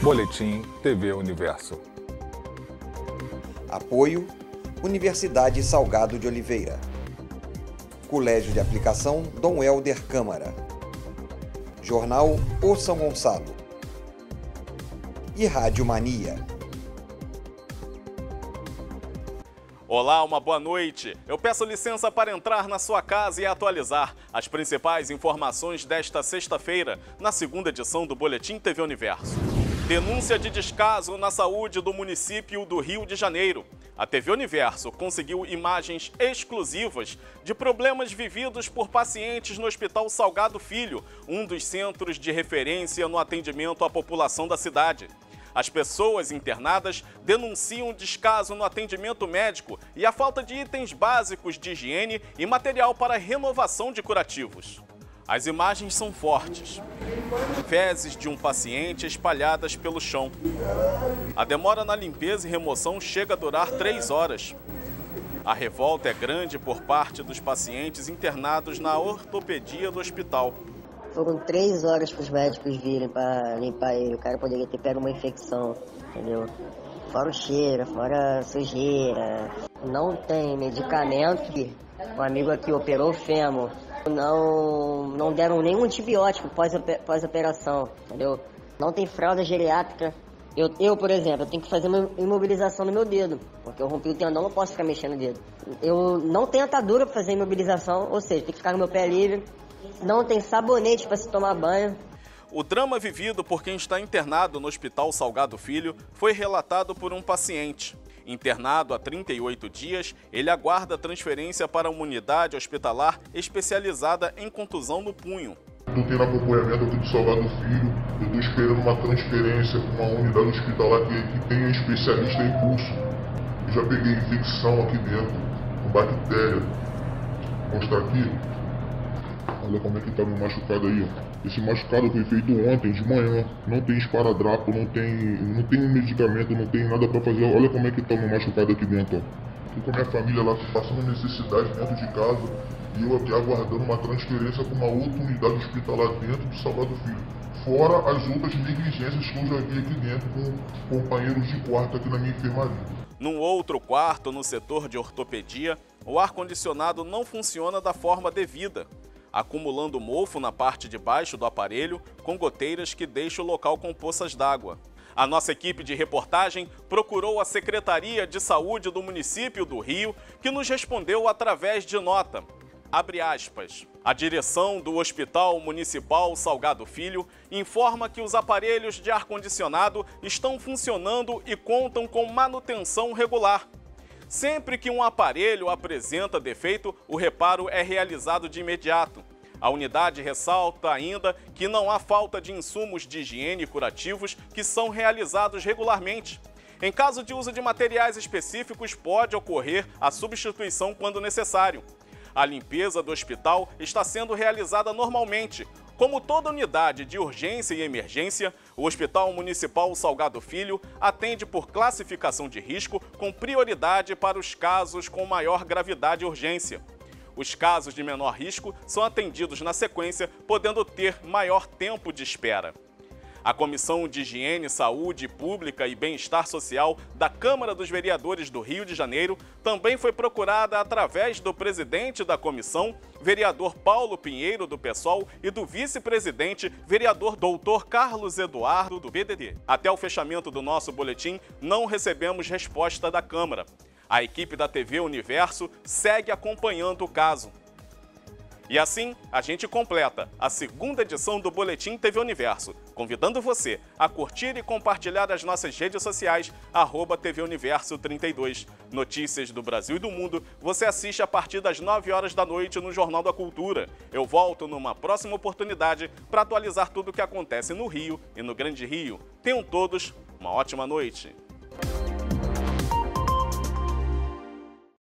Boletim TV Universo. Apoio Universidade Salgado de Oliveira. Colégio de Aplicação Dom Helder Câmara. Jornal O São Gonçalo. E Rádio Mania. Olá, uma boa noite. Eu peço licença para entrar na sua casa e atualizar as principais informações desta sexta-feira, na segunda edição do Boletim TV Universo. Denúncia de descaso na saúde do município do Rio de Janeiro. A TV Universo conseguiu imagens exclusivas de problemas vividos por pacientes no Hospital Salgado Filho, um dos centros de referência no atendimento à população da cidade. As pessoas internadas denunciam descaso no atendimento médico e a falta de itens básicos de higiene e material para renovação de curativos. As imagens são fortes. Fezes de um paciente espalhadas pelo chão. A demora na limpeza e remoção chega a durar três horas. A revolta é grande por parte dos pacientes internados na ortopedia do hospital. Foram três horas para os médicos virem para limpar ele. O cara poderia ter pego uma infecção, entendeu? Fora o cheiro, fora a sujeira. Não tem medicamento. Um amigo aqui operou o fêmur. Não, não deram nenhum antibiótico pós-operação, entendeu? Não tem fralda geriátrica. Eu, eu, por exemplo, eu tenho que fazer uma imobilização no meu dedo, porque eu rompi o tendão, não posso ficar mexendo o dedo. Eu não tenho atadura para fazer imobilização, ou seja, tem que ficar com meu pé livre não tem sabonete para se tomar banho. O drama vivido por quem está internado no Hospital Salgado Filho foi relatado por um paciente. Internado há 38 dias, ele aguarda transferência para uma unidade hospitalar especializada em contusão no punho. Estou tendo acompanhamento aqui do Salgado Filho, eu estou esperando uma transferência para uma unidade hospitalar que, que tenha especialista em pulso. Eu já peguei infecção aqui dentro, com bactéria. Vou mostrar aqui. Olha como é que tá meu machucado aí, ó. Esse machucado foi feito ontem de manhã. Não tem esparadrapo, não tem, não tem medicamento, não tem nada para fazer. Olha como é que tá meu machucado aqui dentro, ó. Tô com a minha família lá passando necessidade dentro de casa e eu aqui aguardando uma transferência para uma outra unidade hospitalar dentro do Salvador Filho. Fora as outras negligências que eu já vi aqui dentro com companheiros de quarto aqui na minha enfermaria. Num outro quarto, no setor de ortopedia, o ar-condicionado não funciona da forma devida acumulando mofo na parte de baixo do aparelho com goteiras que deixam o local com poças d'água. A nossa equipe de reportagem procurou a Secretaria de Saúde do município do Rio, que nos respondeu através de nota. Abre aspas. A direção do Hospital Municipal Salgado Filho informa que os aparelhos de ar-condicionado estão funcionando e contam com manutenção regular. Sempre que um aparelho apresenta defeito, o reparo é realizado de imediato. A unidade ressalta ainda que não há falta de insumos de higiene curativos que são realizados regularmente. Em caso de uso de materiais específicos, pode ocorrer a substituição quando necessário. A limpeza do hospital está sendo realizada normalmente, como toda unidade de urgência e emergência, o Hospital Municipal Salgado Filho atende por classificação de risco com prioridade para os casos com maior gravidade e urgência. Os casos de menor risco são atendidos na sequência, podendo ter maior tempo de espera. A Comissão de Higiene, Saúde Pública e Bem-Estar Social da Câmara dos Vereadores do Rio de Janeiro também foi procurada através do presidente da comissão, vereador Paulo Pinheiro, do PSOL, e do vice-presidente, vereador doutor Carlos Eduardo, do BDD. Até o fechamento do nosso boletim, não recebemos resposta da Câmara. A equipe da TV Universo segue acompanhando o caso. E assim, a gente completa a segunda edição do Boletim TV Universo, convidando você a curtir e compartilhar as nossas redes sociais, arroba TV Universo 32. Notícias do Brasil e do mundo você assiste a partir das 9 horas da noite no Jornal da Cultura. Eu volto numa próxima oportunidade para atualizar tudo o que acontece no Rio e no Grande Rio. Tenham todos uma ótima noite.